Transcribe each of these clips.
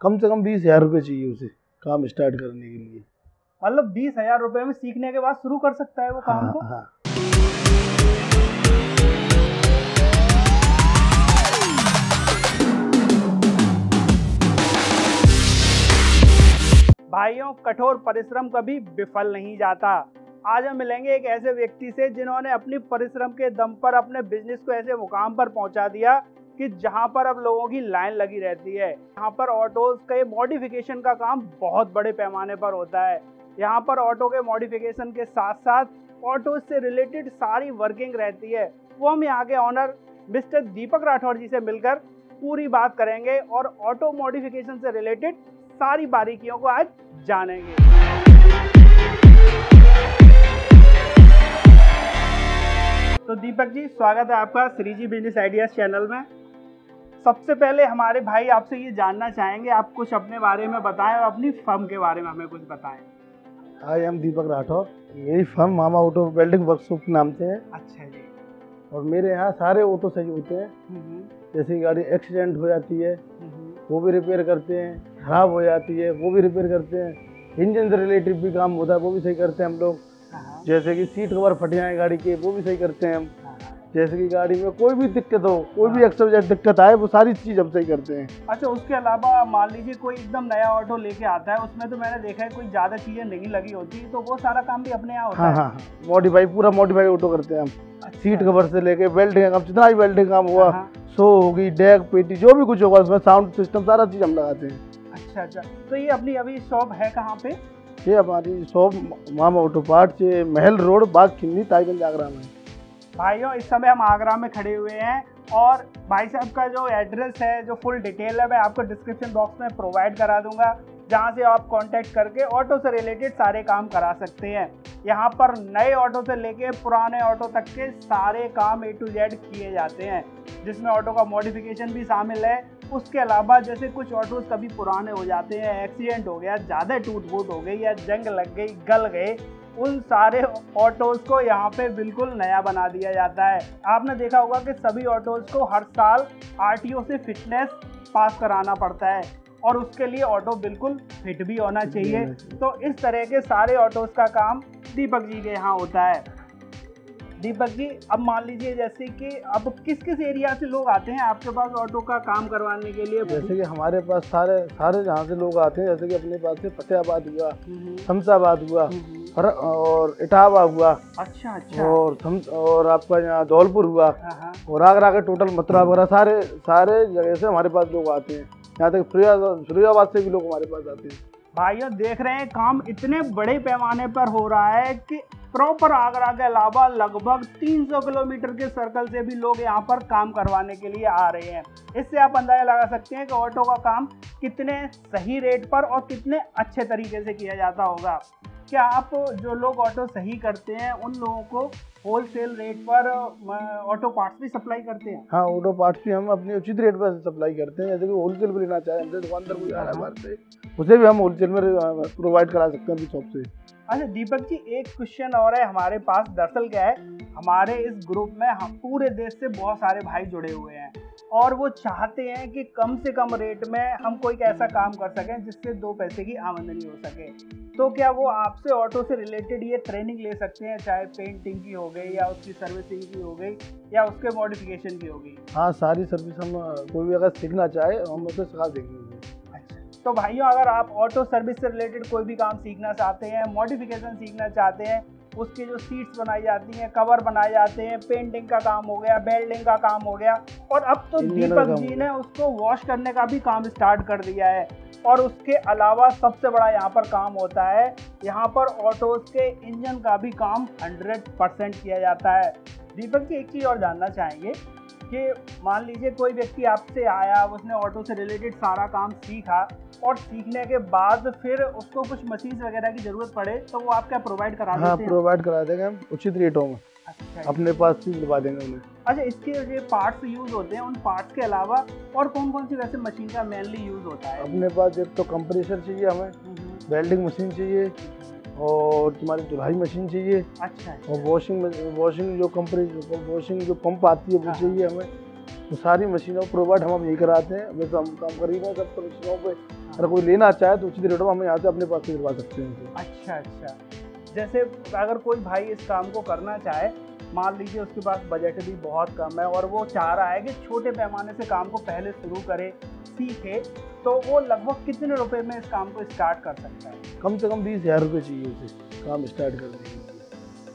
कम से कम बीस हज़ार रुपये चाहिए उसे काम स्टार्ट करने के लिए। मतलब बीस हज़ार रुपए में सीखने के बाद शुरू कर सकता है वो काम हाँ को? हाँ। भाइयों कठोर परिश्रम कभी विफल नहीं जाता। आज हम मिलेंगे एक ऐसे व्यक्ति से जिन्होंने अपनी परिश्रम के दम पर अपने बिज़नेस को ऐसे मुकाम पर पहुँचा दिया। कि जहाँ पर अब लोगों की लाइन लगी रहती है। यहाँ पर ऑटोज के मॉडिफिकेशन का काम बहुत बड़े पैमाने पर होता है। यहाँ पर ऑटो के मॉडिफिकेशन के साथ साथ ऑटो से रिलेटेड सारी वर्किंग रहती है। वो हम यहाँ के ऑनर मिस्टर दीपक राठौर जी से मिलकर पूरी बात करेंगे और ऑटो मॉडिफिकेशन से रिलेटेड सारी बारीकियों को आज जानेंगे। तो दीपक जी, स्वागत है आपका Shri ji Business Ideas channel में। सबसे पहले हमारे भाई आपसे ये जानना चाहेंगे आप कुछ अपने बारे में बताएँ और अपनी फर्म के बारे में हमें कुछ बताएँ। आई एम दीपक राठौर मेरी firm Mama auto welding workshop के नाम से है। अच्छा जी। और मेरे यहाँ सारे ऑटो सही होते हैं। हम्म, जैसे गाड़ी एक्सीडेंट हो जाती है हम्म, वो भी रिपेयर करते हैं खराब हो जाती है वो भी रिपेयर करते हैं। इंजन से रिलेटेड भी काम होता है वो भी सही करते हैं हम लोग। हाँ, जैसे कि सीट कवर फट जाए गाड़ी के वो भी सही करते हैं हम। जैसे कि गाड़ी में कोई भी दिक्कत हो कोई भी एक्स्ट्रा दिक्कत आए वो सारी चीज़ हमसे सही करते हैं। अच्छा उसके अलावा मान लीजिए कोई एकदम नया ऑटो लेके आता है उसमें तो मैंने देखा है कोई ज़्यादा चीज़ें नहीं लगी होती तो वो सारा काम भी अपने यहाँ होता हाँ हाँ? हाँ मॉडिफाई पूरा मॉडिफाई ऑटो करते हैं हम। अच्छा। सीट कवर से लेके वेल्डिंग का काम जितना भी वेल्डिंग काम हुआ हाँ, शो होगी डेक पेटी जो भी कुछ होगा उसमें साउंड सिस्टम सारा चीज़ हम लगाते हैं। अच्छा अच्छा। तो ये अपनी अभी शॉप है कहाँ पे? ये हमारी shop Mama auto part Mahal road Bagh Khinni Tajganj Agra में। भाइयों, इस समय हम आगरा में खड़े हुए हैं और भाई साहब का जो एड्रेस है, जो फुल डिटेल है, मैं आपको डिस्क्रिप्शन बॉक्स में प्रोवाइड करा दूँगा, जहाँ से आप कांटेक्ट करके ऑटो से रिलेटेड सारे काम करा सकते हैं। यहाँ पर नए ऑटो से लेके पुराने ऑटो तक के सारे काम ए टू जेड किए जाते हैं, जिसमें ऑटो का मॉडिफिकेशन भी शामिल है। उसके अलावा जैसे कुछ ऑटोज कभी पुराने हो जाते हैं एक्सीडेंट हो गया, ज़्यादा टूट फूट हो गई या जंग लग गई, गल गए उन सारे ऑटोज को यहाँ पे बिल्कुल नया बना दिया जाता है। आपने देखा होगा कि सभी ऑटोज को हर साल आरटीओ से फिटनेस पास कराना पड़ता है और उसके लिए ऑटो बिल्कुल फिट भी होना चाहिए। तो इस तरह के सारे ऑटोज का काम दीपक जी के यहाँ होता है। दीपक जी अब मान लीजिए जैसे कि अब किस किस एरिया से लोग आते हैं आपके पास ऑटो का काम करवाने के लिए? जैसे कि हमारे पास सारे सारे जहाँ से लोग आते हैं जैसे कि अपने पास से फतेहाबाद हुआ हम्म, शमशाबाद हुआ हम्म, और, और इटावा हुआ। अच्छा अच्छा। और और आपका यहाँ धौलपुर हुआ। हाँ हाँ। और आगरा के टोटल मथुरा वगैरह सारे सारे जगह से हमारे पास लोग आते हैं। यहाँ तक फिरोजाबाद से भी लोग हमारे पास आते हैं। भाइयों देख रहे हैं काम इतने बड़े पैमाने पर हो रहा है कि प्रॉपर आगरा के अलावा लगभग 300 किलोमीटर के सर्कल से भी लोग यहाँ पर काम करवाने के लिए आ रहे हैं। इससे आप अंदाज़ा लगा सकते हैं कि ऑटो का काम कितने सही रेट पर और कितने अच्छे तरीके से किया जाता होगा। क्या आप जो लोग ऑटो सही करते हैं उन लोगों को होलसेल रेट पर ऑटो पार्ट्स भी सप्लाई करते हैं? हाँ ऑटो पार्ट्स भी हम अपने उचित रेट पर सप्लाई करते हैं जैसे कि होलसेल भी लेना चाहें हमसे दुकानदार कोई आ रहा है हमारे से उसे भी हम होल सेल में प्रोवाइड करा सकते हैं अपनी शॉप से। अच्छा दीपक जी, एक क्वेश्चन और है हमारे पास, दरअसल क्या है, हमारे इस ग्रुप में हम पूरे देश से बहुत सारे भाई जुड़े हुए हैं और वो चाहते हैं कि कम से कम रेट में हम कोई ऐसा काम कर सकें जिससे दो पैसे की आमदनी हो सके। तो क्या वो आपसे ऑटो से रिलेटेड ये ट्रेनिंग ले सकते हैं, चाहे पेंटिंग की हो गई या उसकी सर्विसिंग की हो गई या उसके मॉडिफिकेशन की हो गई? हाँ सारी सर्विस हम, कोई भी अगर सीखना चाहे, हम उसे सिखा देंगे। तो भाइयों अगर आप ऑटो सर्विस से रिलेटेड कोई भी काम सीखना चाहते हैं मॉडिफिकेशन सीखना चाहते हैं उसकी जो सीट्स बनाई जाती हैं कवर बनाए जाते हैं पेंटिंग का काम हो गया बेल्डिंग का काम हो गया और अब तो दीपक जी ने उसको वॉश करने का भी काम स्टार्ट कर दिया है। और उसके अलावा सबसे बड़ा यहाँ पर काम होता है यहाँ पर ऑटोज के इंजन का भी काम 100 परसेंट किया जाता है। दीपक जी एक चीज़ और जानना चाहेंगे कि मान लीजिए कोई व्यक्ति आपसे आया उसने ऑटो से रिलेटेड सारा काम सीखा और सीखने के बाद फिर उसको कुछ मशीन वगैरह की ज़रूरत पड़े तो वो आप क्या प्रोवाइड करा हाँ प्रोवाइड करा देंगे हम उचित रेटों में अच्छा अपने पास भी दिलवा देंगे उन्हें। अच्छा इसके जो पार्ट्स यूज़ होते हैं उन पार्ट्स के अलावा और कौन कौन सी वैसे मशीन का मेनली यूज़ होता है? अपने पास एक तो कंप्रेसर चाहिए हमें हम्म, वेल्डिंग मशीन चाहिए और तुम्हारी धुलाई मशीन चाहिए अच्छा और वॉशिंग वॉशिंग जो कंप्रेस वॉशिंग जो पंप आती है वो हाँ। चाहिए हमें। तो सारी मशीनों प्रोवाइड हम यही कराते हैं। वैसे हम काम कर ही रहे हैं सब मशीनों पे अगर कोई लेना चाहे तो उचित रेटों में हम यहाँ से अपने पास से करवा सकते हैं अच्छा अच्छा। जैसे अगर कोई भाई इस काम को करना चाहे मान लीजिए उसके पास बजट भी बहुत कम है और वो चाह रहा है कि छोटे पैमाने से काम को पहले शुरू करे सीखे तो वो लगभग कितने रुपए में इस काम को स्टार्ट कर सकता है? कम से कम बीस हज़ार रुपये चाहिए उसे काम स्टार्ट करने के लिए।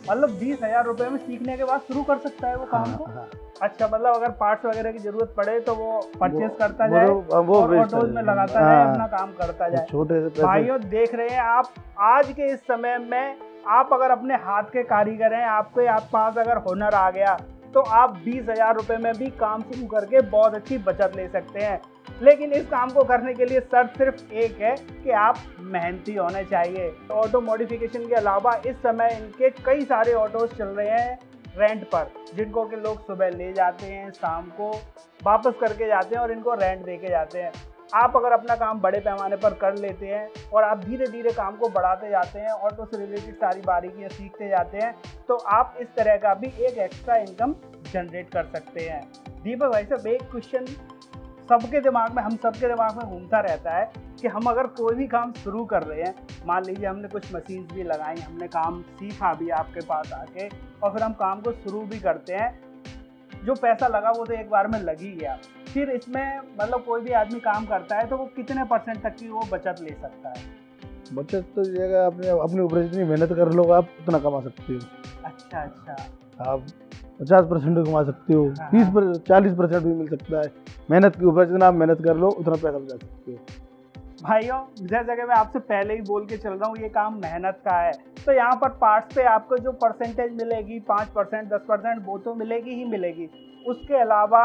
मतलब बीस हज़ार रुपए में सीखने के बाद शुरू कर सकता है वो काम हाँ, को। हाँ। अच्छा मतलब अगर पार्ट्स वगैरह की ज़रूरत पड़े तो वो परचेज करता जाए वो, वो और ऑटोज में लगाता हाँ, जाए अपना काम करता जाए। छोटे से भाइयों देख रहे हैं आप आज के इस समय में आप अगर अपने हाथ के कारीगर हैं आपके आप पास अगर हुनर आ गया तो आप बीस हज़ार रुपये में भी काम शुरू करके बहुत अच्छी बचत ले सकते हैं। लेकिन इस काम को करने के लिए शर्त सिर्फ़ एक है कि आप मेहनती होने चाहिए। ऑटो मॉडिफिकेशन के अलावा इस समय इनके कई सारे ऑटोज चल रहे हैं रेंट पर, जिनको कि लोग सुबह ले जाते हैं, शाम को वापस करके जाते हैं और इनको रेंट दे के जाते हैं। आप अगर अपना काम बड़े पैमाने पर कर लेते हैं और आप धीरे धीरे काम को बढ़ाते जाते हैं ऑटो से रिलेटेड सारी बारीकियाँ सीखते जाते हैं तो आप इस तरह का भी एक एक्स्ट्रा इनकम जनरेट कर सकते हैं। दीपक भाई साहब, एक क्वेश्चन सबके दिमाग में, हम सबके दिमाग में घूमता रहता है कि हम अगर कोई भी काम शुरू कर रहे हैं, मान लीजिए हमने कुछ मशीन भी लगाई, हमने काम सीखा भी आपके पास आके और फिर हम काम को शुरू भी करते हैं जो पैसा लगा वो तो एक बार में लग ही गया। फिर इसमें मतलब कोई भी आदमी काम करता है तो वो कितने परसेंट तक की वो बचत ले सकता है? बचत तो ये अपने अपने ऊपर जितनी मेहनत कर लो आप उतना कमा सकते हो। अच्छा अच्छा। आप पचास परसेंट भी कमा सकते हो हाँ, तीस हाँ। पर चालीस परसेंट भी मिल सकता है। मेहनत के ऊपर जितना आप मेहनत कर लो उतना पैसा बचा सकते हो। भाइयों जैसा कि मैं आपसे पहले ही बोल के चल रहा हूँ, ये काम मेहनत का है। तो यहाँ पर पार्ट्स पे आपको जो परसेंटेज मिलेगी, पाँच परसेंट, दस परसेंट, वो तो मिलेगी ही मिलेगी। उसके अलावा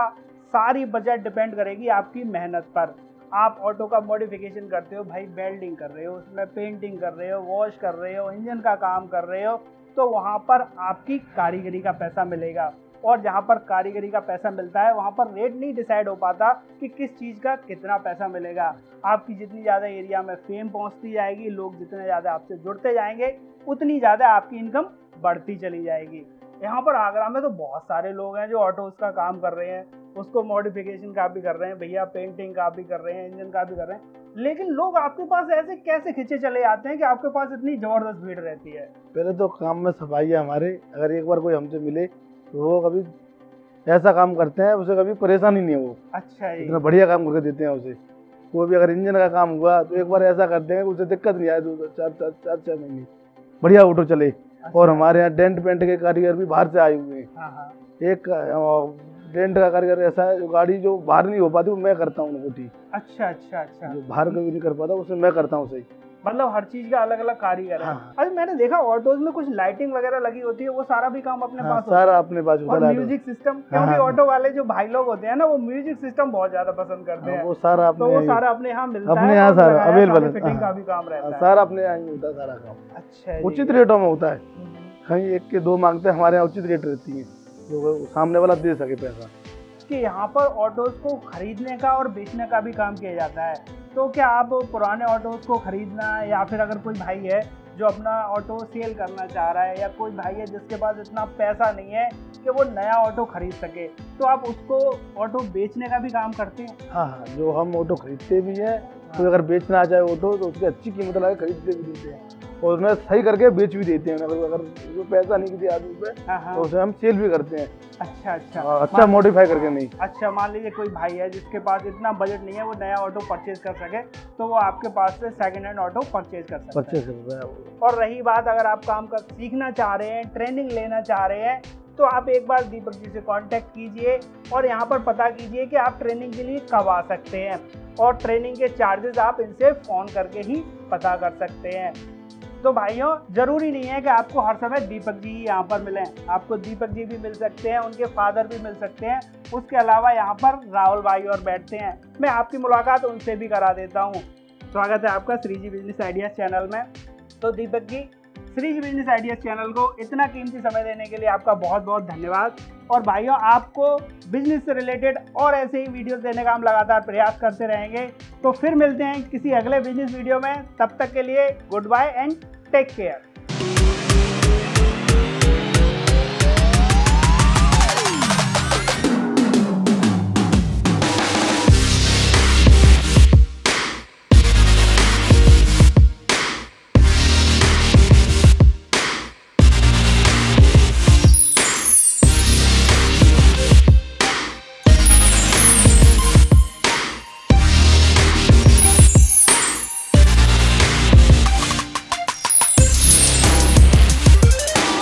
सारी बजट डिपेंड करेगी आपकी मेहनत पर। आप ऑटो का मॉडिफिकेशन करते हो, भाई वेल्डिंग कर रहे हो, उसमें पेंटिंग कर रहे हो वॉश कर रहे हो इंजन का काम कर रहे हो तो वहाँ पर आपकी कारीगरी का पैसा मिलेगा। और जहाँ पर कारीगरी का पैसा मिलता है, वहाँ पर रेट नहीं डिसाइड हो पाता कि किस चीज़ का कितना पैसा मिलेगा। आपकी जितनी ज़्यादा एरिया में फेम पहुँचती जाएगी, लोग जितने ज़्यादा आपसे जुड़ते जाएँगे, उतनी ज़्यादा आपकी इनकम बढ़ती चली जाएगी। यहाँ पर आगरा में तो बहुत सारे लोग हैं जो ऑटोज का काम कर रहे हैं, उसको मॉडिफिकेशन का भी कर रहे हैं, भैया पेंटिंग का भी कर रहे हैं इंजन का भी कर रहे हैं। लेकिन लोग आपके पास ऐसे कैसे खींचे चले जाते हैं कि आपके पास इतनी ज़बरदस्त भीड़ रहती है? पहले तो काम में सफ़ाई है हमारे, अगर एक बार कोई हमसे मिले वो कभी ऐसा काम करते हैं उसे कभी परेशानी नहीं है वो। अच्छा इतना बढ़िया काम करके देते हैं उसे। कोई भी अगर इंजन का काम हुआ तो एक बार ऐसा करते हैं उसे दिक्कत नहीं आए दो- चार चार चार छः महीने। बढ़िया ऑटो चले। और हमारे यहाँ डेंट पेंट के कारीगर भी बाहर से आए हुए हैं। हाँ हाँ। एक डेंट का कारीगर ऐसा है जो गाड़ी जो बाहर नहीं हो पाती वो मैं करता हूँ उनको ठीक। अच्छा अच्छा अच्छा। जो बाहर कभी नहीं कर पाता उसे मैं करता हूँ सही। मतलब हर चीज़ का अलग अलग कारीगर है। हाँ। अरे मैंने देखा ऑटोज में कुछ लाइटिंग वगैरह लगी होती है वो सारा भी काम अपने हाँ, पास सारा अपने पास और म्यूज़िक सिस्टम हाँ, क्योंकि। ऑटो वाले जो भाई लोग होते हैं ना वो म्यूज़िक सिस्टम बहुत ज़्यादा पसंद करते हाँ, वो सारा तो वो सारा अपने यहाँ मिलता अपने यहाँ सारा available सारे है, फिटिंग का। भी काम रहता है सारा अपने यहाँ होता है सारा काम। अच्छा उचित रेटों में होता है। हम्म। कहीं एक के दो मांगते हैं हमारे यहाँ उचित रेट रहती है। जो सामने वाला दे सके पैसा। कि यहाँ पर ऑटोज को खरीदने का और बेचने का भी काम किया जाता है। तो क्या आप पुराने ऑटोज को खरीदना या फिर अगर कोई भाई है जो अपना ऑटो सेल करना चाह रहा है या कोई भाई है जिसके पास इतना पैसा नहीं है कि वो नया ऑटो खरीद सके तो आप उसको ऑटो बेचने का भी काम करते हैं हाँ हाँ जो हम ऑटो खरीदते भी हैं हाँ। तो अगर बेचना आ जाए ऑटो तो उसकी अच्छी कीमत लगा खरीदते भी देते हैं और उन्हें सही करके बेच भी देते हैं। अगर अगर पैसा नहीं किसी आदमी पे हाँ हाँ। तो उसे हम सेल भी करते हैं। अच्छा अच्छा। और अच्छा मॉडिफाई करके नहीं। अच्छा मान लीजिए कोई भाई है जिसके पास इतना बजट नहीं है वो नया ऑटो परचेज कर सके तो वो आपके पास से सेकंड हैंड ऑटो परचेज कर सकते है। परचेज करता है और रही बात अगर आप काम कर सीखना चाह रहे हैं ट्रेनिंग लेना चाह रहे हैं तो आप एक बार दीपक जी से कांटेक्ट कीजिए और यहाँ पर पता कीजिए कि आप ट्रेनिंग के लिए कब आ सकते हैं। और ट्रेनिंग के चार्जेस आप इनसे फ़ोन करके ही पता कर सकते हैं। तो भाइयों, ज़रूरी नहीं है कि आपको हर समय दीपक जी ही यहाँ पर मिले। आपको दीपक जी भी मिल सकते हैं, उनके फादर भी मिल सकते हैं। उसके अलावा यहाँ पर राहुल भाई और बैठते हैं। मैं आपकी मुलाकात उनसे भी करा देता हूँ। स्वागत है आपका Shri ji Business Ideas channel में। तो Deepak ji Shri Business Ideas channel को इतना कीमती समय देने के लिए आपका बहुत बहुत धन्यवाद। और भाइयों, आपको बिज़नेस से रिलेटेड और ऐसे ही वीडियोस देने का हम लगातार प्रयास करते रहेंगे। तो फिर मिलते हैं किसी अगले बिज़नेस वीडियो में। तब तक के लिए good bye and take care